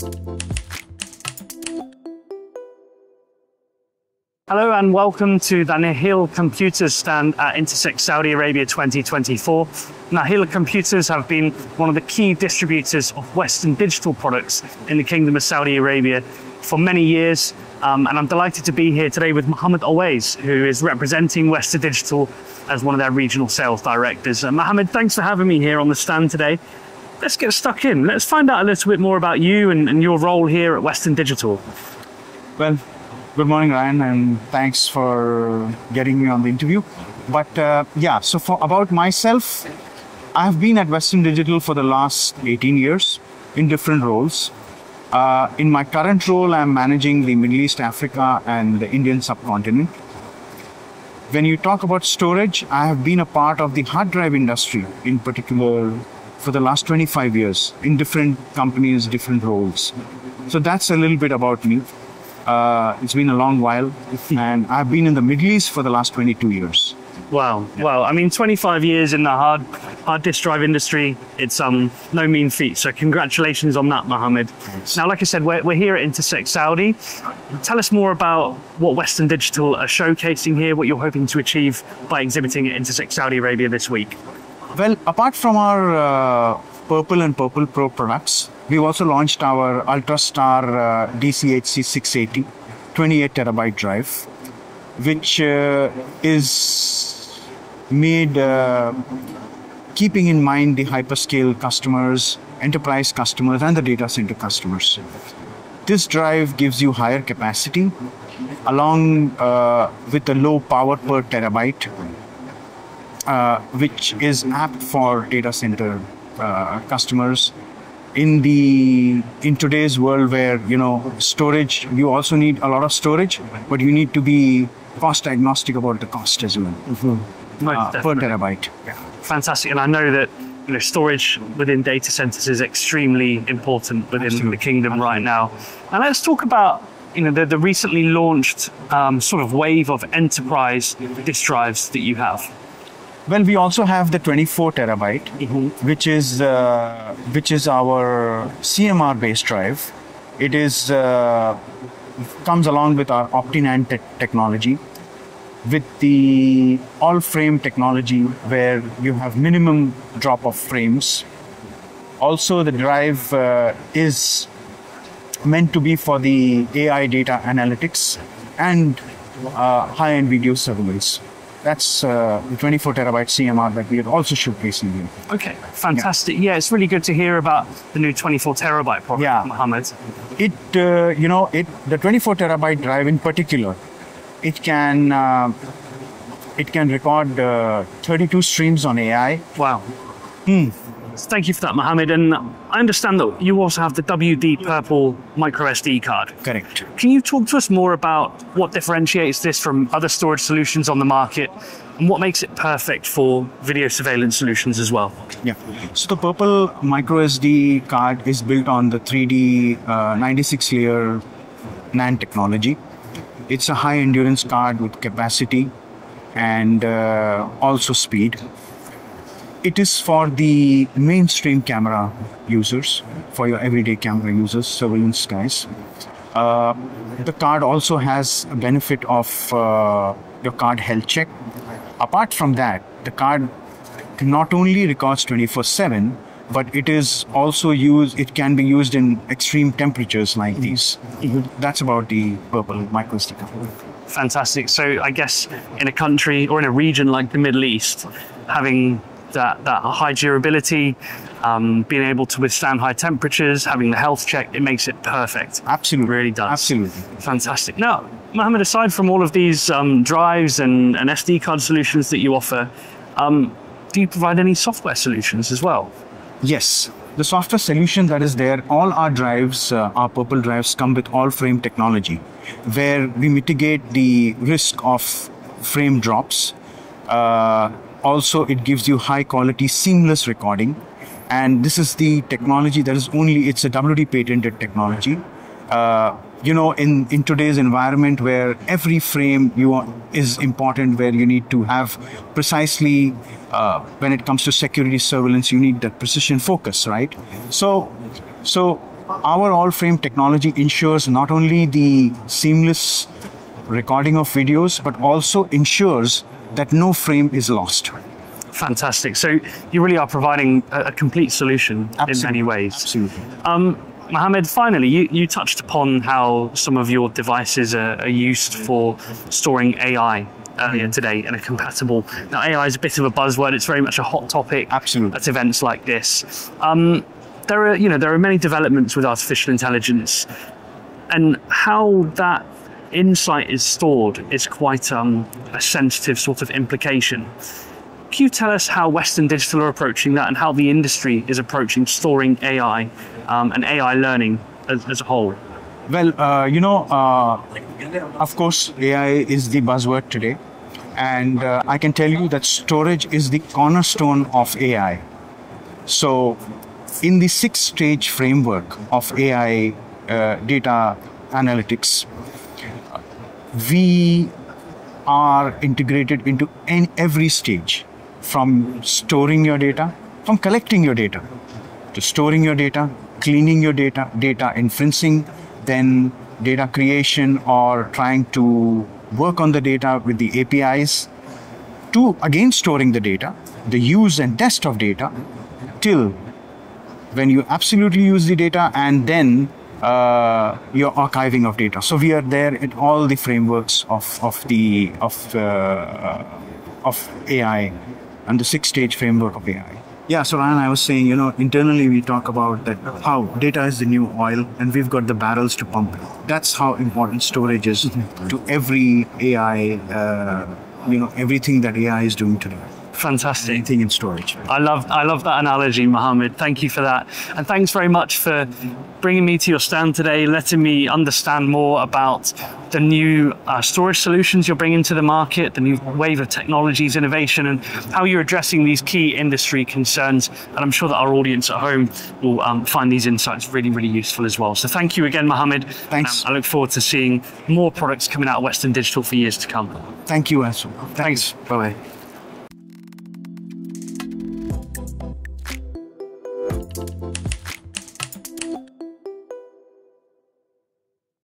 Hello and welcome to the Nahil Computers stand at Intersec Saudi Arabia 2024. Nahil Computers have been one of the key distributors of Western digital products in the Kingdom of Saudi Arabia for many years. Um, and I'm delighted to be here today with Mohammed Owais, who is representing Western Digital as one of their regional sales directors. Uh, Mohammed, thanks for having me here on the stand today. Let's get stuck in. Let's find out a little bit more about you and, and your role here at Western Digital. Well, good morning, Ryan, and thanks for getting me on the interview. But uh, yeah, so for about myself, I've been at Western Digital for the last 18 years in different roles. Uh, in my current role, I'm managing the Middle East, Africa, and the Indian subcontinent. When you talk about storage, I have been a part of the hard drive industry in particular for the last 25 years in different companies, different roles. So that's a little bit about me. Uh, it's been a long while, and I've been in the Middle East for the last 22 years. Wow, yeah. wow! I mean, 25 years in the hard hard disk drive industry, it's um no mean feat. So congratulations on that, Mohammed. Thanks. Now, like I said, we're, we're here at Intersec Saudi. Tell us more about what Western Digital are showcasing here, what you're hoping to achieve by exhibiting at Intersec Saudi Arabia this week. Well, apart from our uh, Purple and Purple Pro products, we've also launched our UltraStar uh, DCHC 680 28 terabyte drive, which uh, is made uh, keeping in mind the hyperscale customers, enterprise customers, and the data center customers. This drive gives you higher capacity along uh, with the low power per terabyte uh, which is apt for data center uh, customers in the in today's world where you know storage you also need a lot of storage but you need to be cost agnostic about the cost as well mm-hmm. uh, per terabyte yeah. fantastic and i know that you know storage within data centers is extremely important within Absolutely. the kingdom Absolutely. right now and let's talk about you know the, the recently launched um, sort of wave of enterprise disk drives that you have well, we also have the 24 terabyte, mm-hmm. which is uh, which is our CMR based drive. It is uh, comes along with our OptiNAND te- technology, with the AllFrame technology where you have minimum drop of frames. Also, the drive uh, is meant to be for the AI data analytics and uh, high-end video surveillance that's uh, the 24 terabyte CMR that we are also showcasing here. Okay, fantastic. Yeah. yeah. it's really good to hear about the new 24 terabyte product, yeah. Mohammed. It, uh, you know, it the 24 terabyte drive in particular, it can uh, it can record uh, 32 streams on AI. Wow. Hmm. Thank you for that, Mohammed. And I understand that you also have the WD Purple micro SD card. Correct. Can you talk to us more about what differentiates this from other storage solutions on the market and what makes it perfect for video surveillance solutions as well? Yeah. So the Purple micro SD card is built on the 3D uh, 96 layer NAND technology. It's a high endurance card with capacity and uh, also speed it is for the mainstream camera users, for your everyday camera users, surveillance guys. Uh, the card also has a benefit of uh, your card health check. Apart from that, the card not only records 24/7, but it is also used. It can be used in extreme temperatures like these. That's about the purple micro sticker. Fantastic. So I guess in a country or in a region like the Middle East, having that, that high durability, um, being able to withstand high temperatures, having the health check, it makes it perfect. Absolutely. It really does. Absolutely. Fantastic. Now, Mohammed, aside from all of these um, drives and, and, SD card solutions that you offer, um, do you provide any software solutions as well? Yes. The software solution that is there, all our drives, uh, our purple drives come with AllFrame technology, where we mitigate the risk of frame drops. Uh, also it gives you high quality seamless recording. And this is the technology that is only it's a wd patented technology. Uh, you know in in today's environment where every frame you want is important where you need to have precisely uh, when it comes to security surveillance you need that precision focus right? So so our AllFrame technology ensures not only the seamless recording of videos, but also ensures that no frame is lost. Fantastic. So you really are providing a, a complete solution in many ways. Absolutely. Um, Mohammed, finally, you, you touched upon how some of your devices are, are used for storing AI earlier Mm-hmm. today and are compatible. Now, AI is a bit of a buzzword. It's very much a hot topic Absolutely. at events like this. Um, there are, you know, there are many developments with artificial intelligence, and how that insight is stored is quite um, a sensitive sort of implication. Can you tell us how Western Digital are approaching that and how the industry is approaching storing AI um, and AI learning as, as a whole? Well, uh, you know, uh, of course, AI is the buzzword today. And uh, I can tell you that storage is the cornerstone of AI. So, in the six stage framework of AI uh, data analytics, we are integrated into an, every stage from storing your data, from collecting your data, to storing your data, cleaning your data, data inferencing, then data creation or trying to work on the data with the APIs, to again storing the data, the use and test of data, till when you absolutely use the data and then uh, your archiving of data. So we are there in all the frameworks of, of the of uh, of AI and the six stage framework of AI. Yeah, so Ryan, I was saying, you know, internally we talk about that how data is the new oil and we've got the barrels to pump. it. That's how important storage is to every AI, uh, you know, everything that AI is doing today. Fantastic. Anything in storage. I love I love that analogy, Mohammed. Thank you for that, and thanks very much for bringing me to your stand today, letting me understand more about the new uh, storage solutions you're bringing to the market, the new wave of technologies, innovation, and how you're addressing these key industry concerns. And I'm sure that our audience at home will um, find these insights really, really useful as well. So thank you again, Mohammed. Thanks. Um, I look forward to seeing more products coming out of Western Digital for years to come. Thank you, Asu. Thanks. Bye bye.